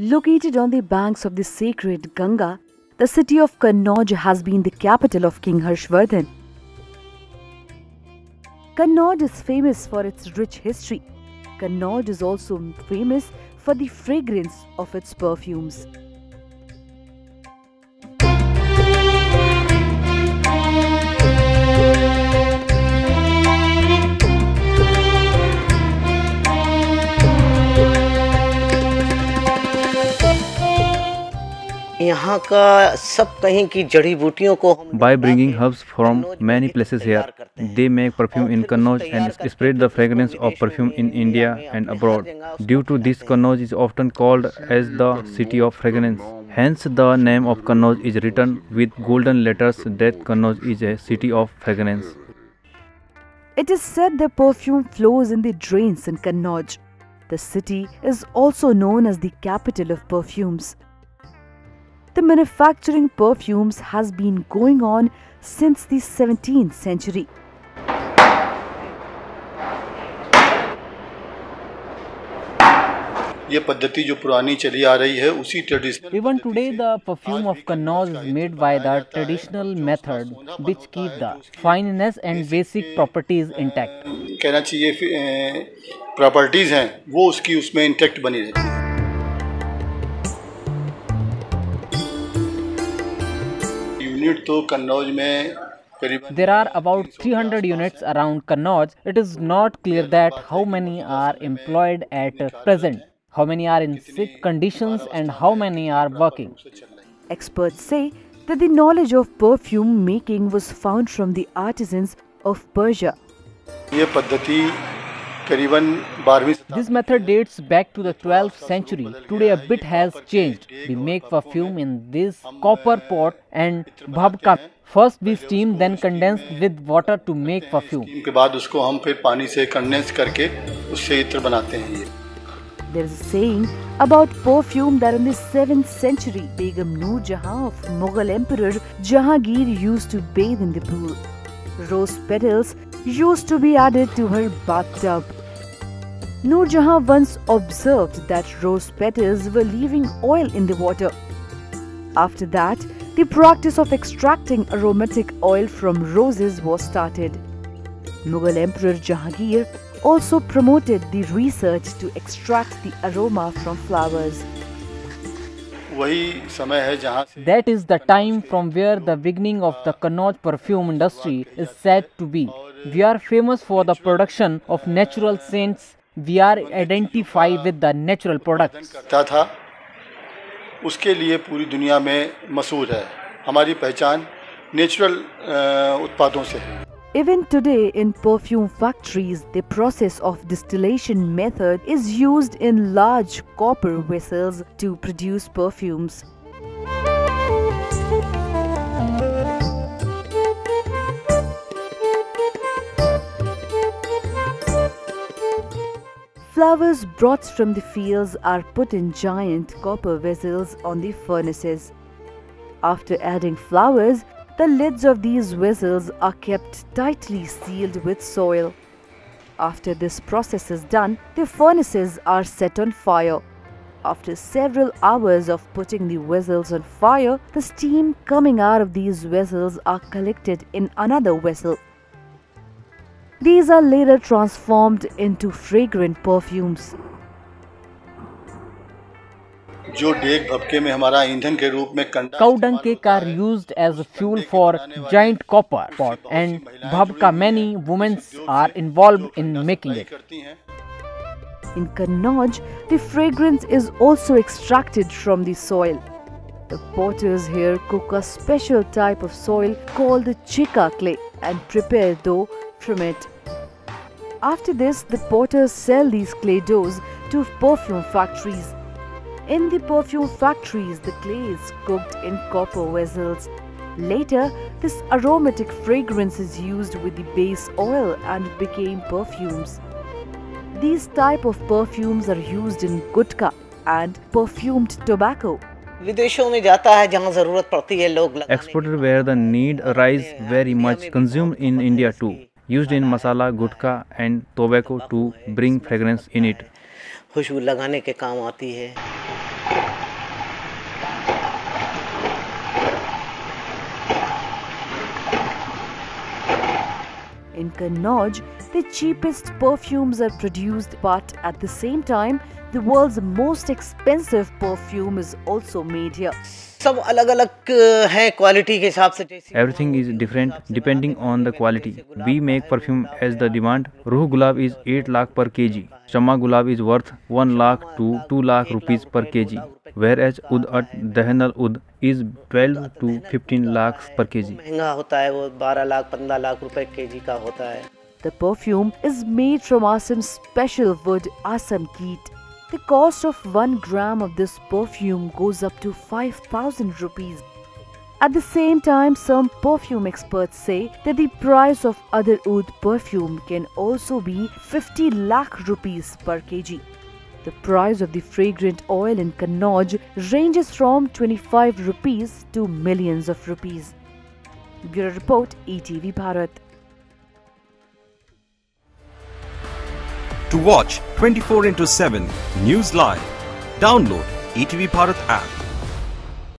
Located on the banks of the sacred Ganga, the city of Kannauj has been the capital of King Harshvardhan. Kannauj is famous for its rich history. Kannauj is also famous for the fragrance of its perfumes. यहाँ का सब कहीं की जड़ी बूटियों को हम By bringing herbs from many places here, they make perfume in Kannauj and spread the fragrance of perfume in India and abroad. Due to this, Kannauj is often called as the city of fragrance. Hence, the name of Kannauj is written with golden letters that Kannauj is a city of fragrance. It is said the perfume flows in the drains in Kannauj. The city is also known as the capital of perfumes. the manufacturing perfumes has been going on since the 17th century. Even today, the perfume of Kannauj is made by the traditional method which keeps the fineness and basic properties intact. properties intact. Unit तो कन्नौज में करीबन There are about 300 units around Kannauj. It is not clear that how many are employed at present, how many are in sick conditions, and how many are working. Experts say that the knowledge of perfume making was found from the artisans of Persia. ये पद्धति करीबन बारहवीं This method dates back to the 12th century. Today, a bit has changed. We make perfume in this copper pot and bhabka. First, we steam, then condense with water to make perfume. के बाद उसको हम फिर पानी से condense करके उससे इत्र बनाते हैं ये There is a saying about perfume that in the 7th century, Begum Noor Jahan of Mughal Emperor Jahangir used to bathe in the pool. Rose petals used to be added to her bathtub. Nur Jahan once observed that rose petals were leaving oil in the water. After that, the practice of extracting aromatic oil from roses was started. Mughal Emperor Jahangir also promoted the research to extract the aroma from flowers. That is the time from where the beginning of the Kannauj perfume industry is said to be. We are famous for the production of natural scents We are identified with the natural products. करता था उसके लिए पूरी दुनिया में मशहूर है हमारी पहचान नेचुरल उत्पादों से है Even today in perfume factories, the process of distillation method is used in large copper vessels to produce perfumes. Flowers brought from the fields are put in giant copper vessels on the furnaces. After adding flowers, the lids of these vessels are kept tightly sealed with soil. After this process is done, the furnaces are set on fire. After several hours of putting the vessels on fire, the steam coming out of these vessels are collected in another vessel. These are later transformed into fragrant perfumes. जो डेग भपके में हमारा ईंधन के रूप में कंडा Cow dung cake are used as fuel for giant copper pot and bhabka. Many women are involved in making it. करती हैं In Kannauj, the fragrance is also extracted from the soil. The potters here cook a special type of soil called the chica clay and prepare dough from it. After this, the potters sell these clay doors to perfume factories. In the perfume factories, the clay is cooked in copper vessels. Later, this aromatic fragrance is used with the base oil and became perfumes. These type of perfumes are used in gutka and perfumed tobacco. Exported where the need arises very much, consumed in India too. used in masala gutkha and tobacco to bring fragrance in it खुशबू लगाने के काम आती है In Kannauj, the cheapest perfumes are produced, but at the same time, the world's most expensive perfume is also made here. सब अलग अलग हैं quality के हिसाब से जैसे Everything is different depending on the quality. We make perfume as the demand. Ruh Gulab is 8 lakh per kg. Shama Gulab is worth 1 lakh to 2 lakh rupees per kg. Whereas Ud at Dahanal Ud is 12 to 15 lakhs per kg. महंगा होता है वो 12 लाख 15 लाख रुपए KG का होता है The perfume is made from Assam's special wood Assam Keet. The cost of 1 gram of this perfume goes up to 5000 rupees. At the same time, some perfume experts say that the price of other oud perfume can also be 50 lakh rupees per kg. The price of the fragrant oil in Kannauj ranges from 25 rupees to millions of rupees. Bureau Report ETV Bharat. To watch 24 into 7 News Live, download ETV Bharat app.